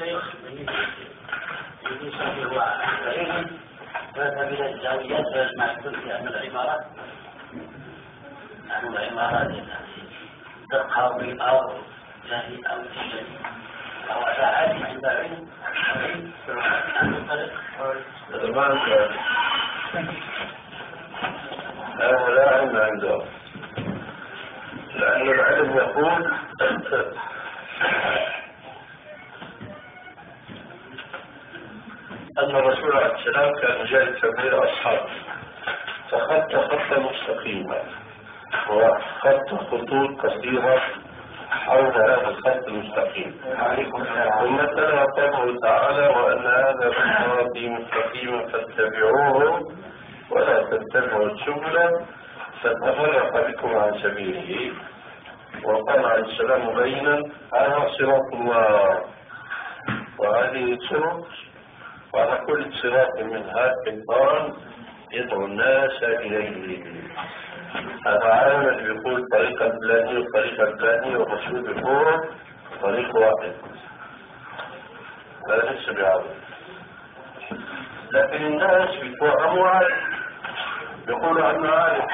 الشيخ بالنسبة هو علم فذهب إلى الزاويات فيسمع الكل عن العمارات عن العمارات التي تبقى بالأرض جاهي أو تجري أو على علم عند علم هذا لا علم عنده. لأن العلم يقول أن الرسول عليه السلام كان جالسا بين أصحابه. فخط خطا مستقيما. وخط خطوط كثيرة حول هذا الخط المستقيم. ثم تلا قوله تعالى وأن هذا صراطي مستقيما فاتبعوه ولا تتبعوا السبل فتفرق بكم عن سبيله. وقال عليه السلام بينا هذا صراط الله. وهذه السرط وعلى كل صراط منها شيطان يدعو الناس إليه. هذا اللي بيقول طريقة الفلانية والطريقة الفلانية والرسول بيقول طريق واحد. لا لسه بيعرف لكن الناس بيتوهموا عالم بيقولوا عنه عالم